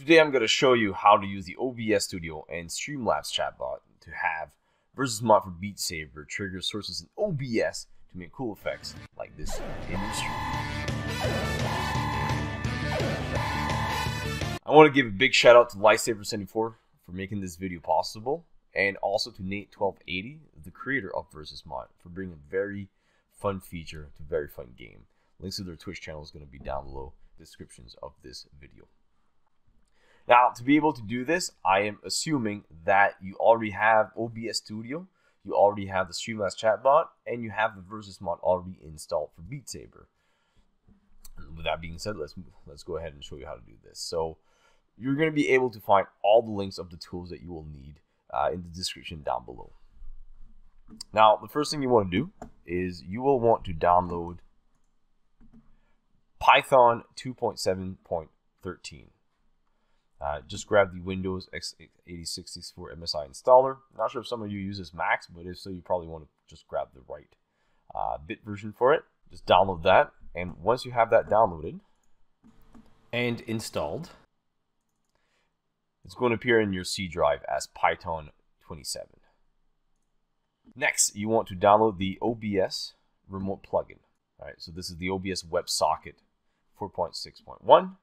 Today I'm going to show you how to use the OBS Studio and Streamlabs chatbot to have versus mod for Beat Saber trigger sources in OBS to make cool effects like this in your stream. I want to give a big shout out to Lyfesaver74 for making this video possible and also to Nate1280, the creator of Versus Mod, for bringing a very fun feature to a very fun game. Links to their Twitch channel is going to be down below descriptions of this video. Now, to be able to do this, I am assuming that you already have OBS Studio, you already have the Streamlabs chatbot, and you have the Versus mod already installed for Beat Saber. with that being said, let's let's go ahead and show you how to do this. So, you're going to be able to find all the links of the tools that you will need uh, in the description down below. Now, the first thing you want to do is you will want to download Python 2.7.13. Uh, just grab the Windows x86 MSI installer. Not sure if some of you use this Macs, but if so, you probably want to just grab the right uh, bit version for it. Just download that, and once you have that downloaded and installed, it's going to appear in your C drive as Python 27. Next, you want to download the OBS remote plugin. All right, so this is the OBS WebSocket 4.6.1.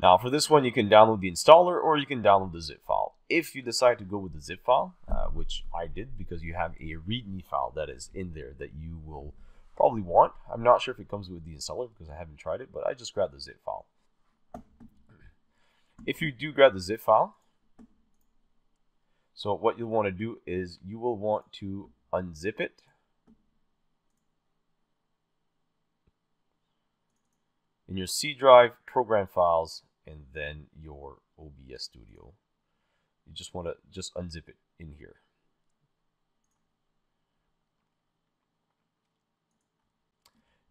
Now for this one, you can download the installer or you can download the zip file. If you decide to go with the zip file, uh, which I did because you have a README file that is in there that you will probably want. I'm not sure if it comes with the installer because I haven't tried it, but I just grabbed the zip file. If you do grab the zip file, so what you'll want to do is you will want to unzip it. In your C drive, program files, and then your OBS Studio. You just want to just unzip it in here.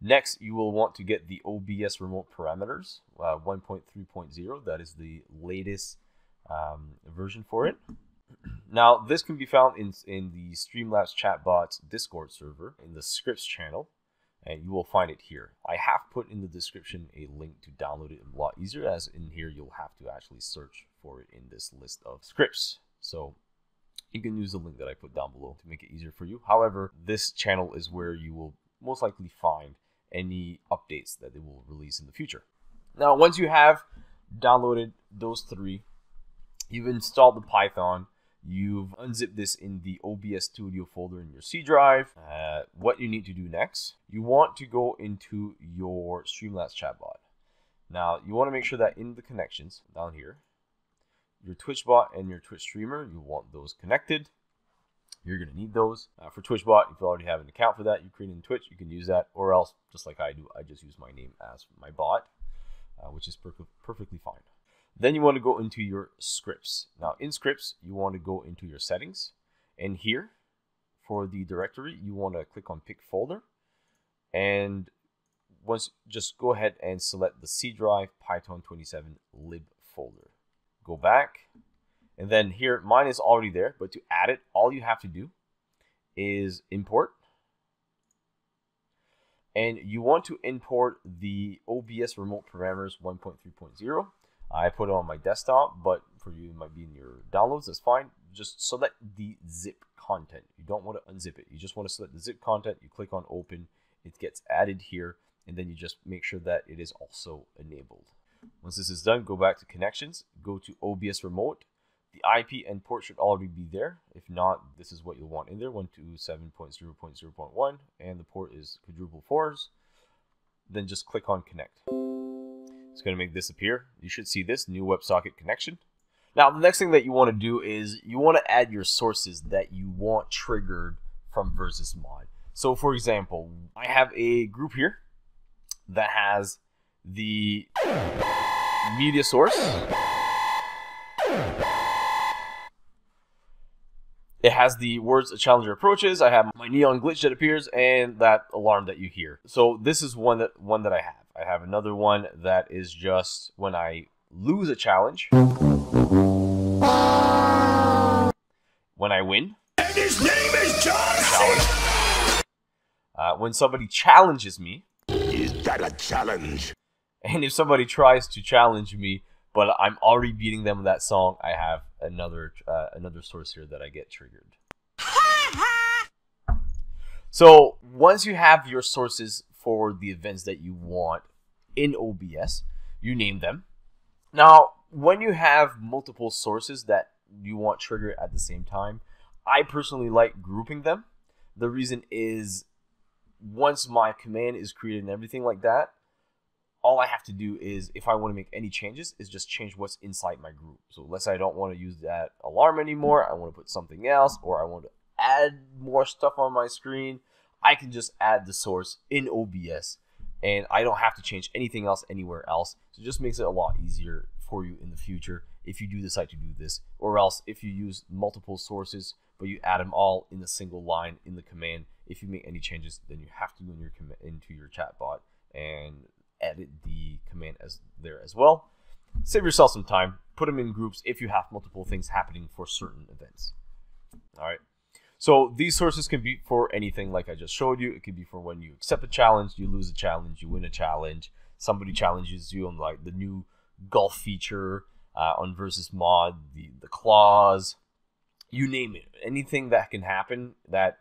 Next, you will want to get the OBS remote parameters uh, 1.3.0. That is the latest um, version for it. Now, this can be found in, in the Streamlabs Chatbots Discord server in the scripts channel and you will find it here. I have put in the description a link to download it a lot easier as in here you'll have to actually search for it in this list of scripts. So you can use the link that I put down below to make it easier for you. However, this channel is where you will most likely find any updates that they will release in the future. Now, once you have downloaded those three, you've installed the Python, You've unzipped this in the OBS Studio folder in your C drive. Uh, what you need to do next, you want to go into your Streamlabs chatbot. Now, you want to make sure that in the connections down here, your Twitch bot and your Twitch streamer, you want those connected. You're going to need those. Uh, for TwitchBot, if you already have an account for that, you create in Twitch, you can use that. Or else, just like I do, I just use my name as my bot, uh, which is per perfectly fine. Then you want to go into your scripts. Now in scripts, you want to go into your settings. And here, for the directory, you want to click on pick folder. And once, just go ahead and select the C drive Python 27 lib folder. Go back. And then here, mine is already there. But to add it, all you have to do is import. And you want to import the OBS remote parameters 1.3.0 I put it on my desktop, but for you, it might be in your downloads. That's fine. Just select the zip content. You don't want to unzip it. You just want to select the zip content. You click on open. It gets added here, and then you just make sure that it is also enabled. Once this is done, go back to connections. Go to OBS remote. The IP and port should already be there. If not, this is what you'll want in there, 127.0.0.1, and the port is quadruple fours. Then just click on connect. It's going to make this appear. You should see this new WebSocket connection. Now, the next thing that you want to do is you want to add your sources that you want triggered from Versus Mod. So, for example, I have a group here that has the media source. It has the words a challenger approaches. I have my neon glitch that appears and that alarm that you hear. So this is one that one that I have. I have another one that is just when I lose a challenge. When I win. And his name is John Uh, when somebody challenges me. Is that a challenge? And if somebody tries to challenge me, but I'm already beating them with that song, I have another uh, another source here that I get triggered. so once you have your sources for the events that you want in OBS, you name them. Now, when you have multiple sources that you want triggered at the same time, I personally like grouping them. The reason is once my command is created and everything like that, all I have to do is, if I want to make any changes, is just change what's inside my group. So let's say I don't want to use that alarm anymore, I want to put something else, or I want to add more stuff on my screen, I can just add the source in OBS and I don't have to change anything else anywhere else. So it just makes it a lot easier for you in the future if you do decide to do this, or else if you use multiple sources but you add them all in a single line in the command. If you make any changes, then you have to go in your into your chatbot and edit the command as there as well. Save yourself some time. Put them in groups if you have multiple things happening for certain events. All right. So these sources can be for anything like I just showed you. It could be for when you accept a challenge, you lose a challenge, you win a challenge, somebody challenges you on like the new golf feature uh, on versus mod, the the clause, you name it. Anything that can happen that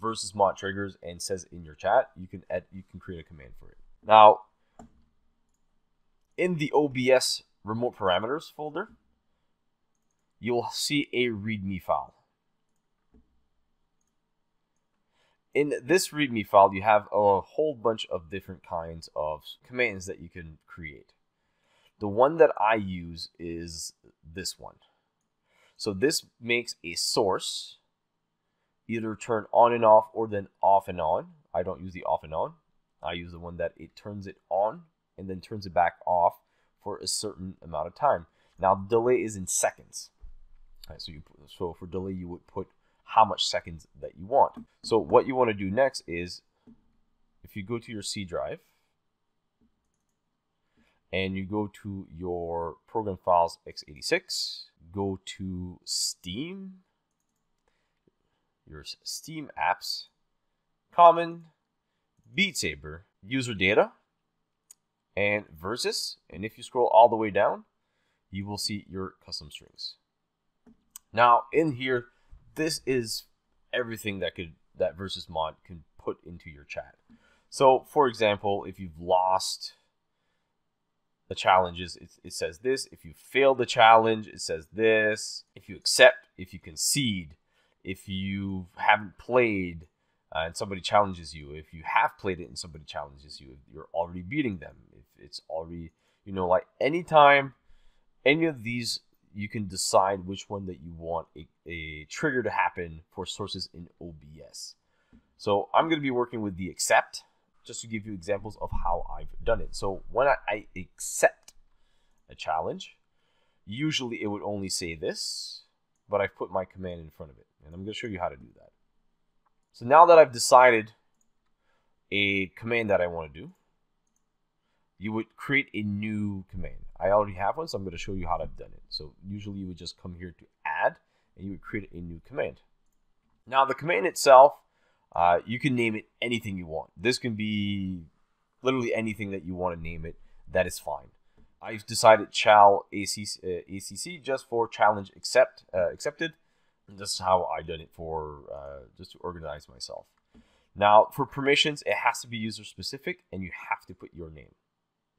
versus mod triggers and says in your chat, you can add, you can create a command for it. Now, in the OBS remote parameters folder, you'll see a README file. In this README file, you have a whole bunch of different kinds of commands that you can create. The one that I use is this one. So this makes a source either turn on and off or then off and on. I don't use the off and on. I use the one that it turns it on and then turns it back off for a certain amount of time. Now delay is in seconds. Right, so you so for delay you would put how much seconds that you want. So what you want to do next is if you go to your C drive and you go to your program files x86 go to Steam, your Steam apps, Common, Beat Saber, user data, and Versus. And if you scroll all the way down, you will see your custom strings. Now, in here, this is everything that could that Versus mod can put into your chat. So, for example, if you've lost the challenges, it, it says this. If you fail the challenge, it says this. If you accept, if you concede, if you haven't played uh, and somebody challenges you, if you have played it and somebody challenges you, you're already beating them, it's already, you know, like anytime any of these, you can decide which one that you want a, a trigger to happen for sources in OBS. So I'm going to be working with the accept just to give you examples of how I've done it. So when I, I accept a challenge, usually it would only say this, but I've put my command in front of it. And I'm going to show you how to do that. So now that I've decided a command that I want to do, you would create a new command. I already have one, so I'm going to show you how I've done it. So usually you would just come here to add, and you would create a new command. Now the command itself uh, you can name it anything you want. This can be literally anything that you want to name it. That is fine. I've decided chal ACC, uh, ACC just for challenge accept uh, accepted. This is how I did it for uh, just to organize myself. Now for permissions, it has to be user specific, and you have to put your name.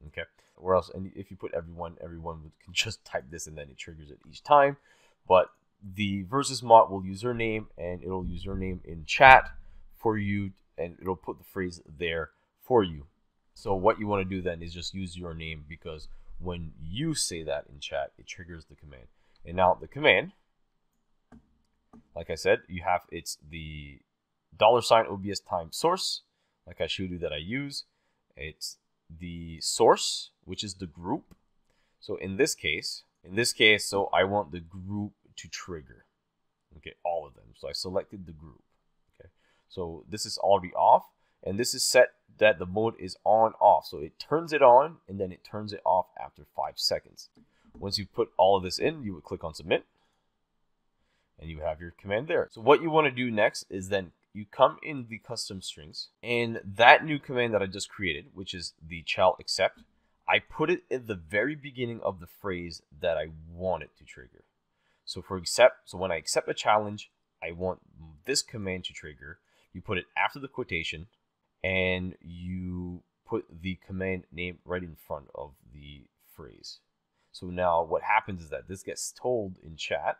Okay. Or else, and if you put everyone, everyone would can just type this, and then it triggers it each time. But the versus mod will use your name, and it'll use your name in chat for you and it'll put the phrase there for you. So what you want to do then is just use your name because when you say that in chat, it triggers the command. And now the command, like I said, you have it's the dollar sign OBS time source, like I showed you that I use. It's the source, which is the group. So in this case, in this case, so I want the group to trigger. Okay, all of them. So I selected the group. Okay, so this is already off and this is set that the mode is on off. So it turns it on and then it turns it off after five seconds. Once you put all of this in, you would click on submit and you have your command there. So what you want to do next is then you come in the custom strings and that new command that I just created, which is the chal accept, I put it at the very beginning of the phrase that I want it to trigger. So for accept, so when I accept a challenge, I want this command to trigger. You put it after the quotation, and you put the command name right in front of the phrase. So now what happens is that this gets told in chat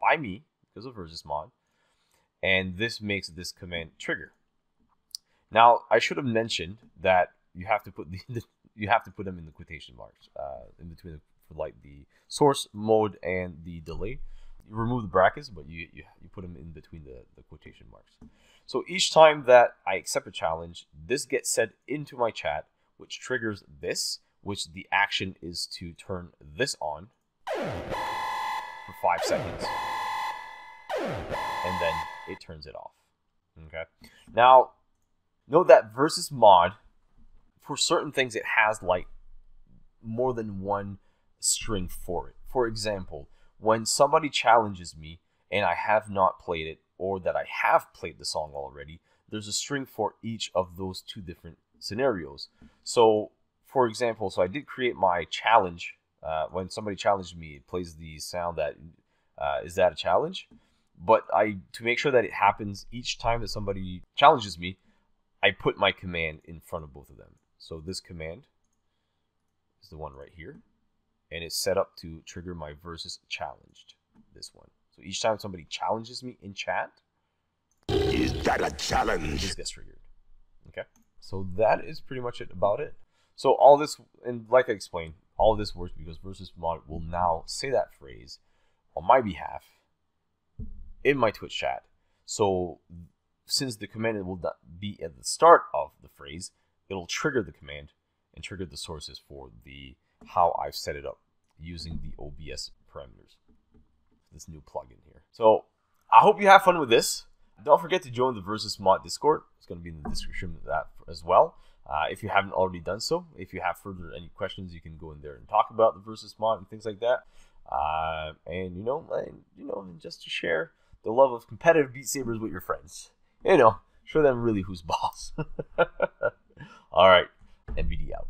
by me because of versus mod, and this makes this command trigger. Now I should have mentioned that you have to put the, you have to put them in the quotation marks uh, in between the, like the source mode and the delay. You remove the brackets, but you, you, you put them in between the, the quotation marks. So each time that I accept a challenge, this gets set into my chat, which triggers this, which the action is to turn this on for five seconds. And then it turns it off. Okay. Now, note that versus mod, for certain things, it has like more than one string for it. For example, when somebody challenges me and I have not played it, or that I have played the song already, there's a string for each of those two different scenarios. So, for example, so I did create my challenge. Uh, when somebody challenged me, it plays the sound that uh, is that a challenge? But I to make sure that it happens each time that somebody challenges me, I put my command in front of both of them. So this command is the one right here, and it's set up to trigger my versus challenged. This one. So each time somebody challenges me in chat, is that a challenge? This gets triggered. Okay. So that is pretty much it about it. So all this, and like I explained, all this works because versus mod will now say that phrase on my behalf in my Twitch chat. So since the command will be at the start of the phrase, it'll trigger the command and trigger the sources for the how I've set it up using the OBS parameters this new plugin here. So I hope you have fun with this. Don't forget to join the Versus Mod Discord. It's going to be in the description of that as well. Uh, if you haven't already done so, if you have further any questions, you can go in there and talk about the Versus Mod and things like that. Uh, and you know, and, you know, just to share the love of competitive Beat Sabers with your friends. You know, show them really who's boss. All right, MBD out.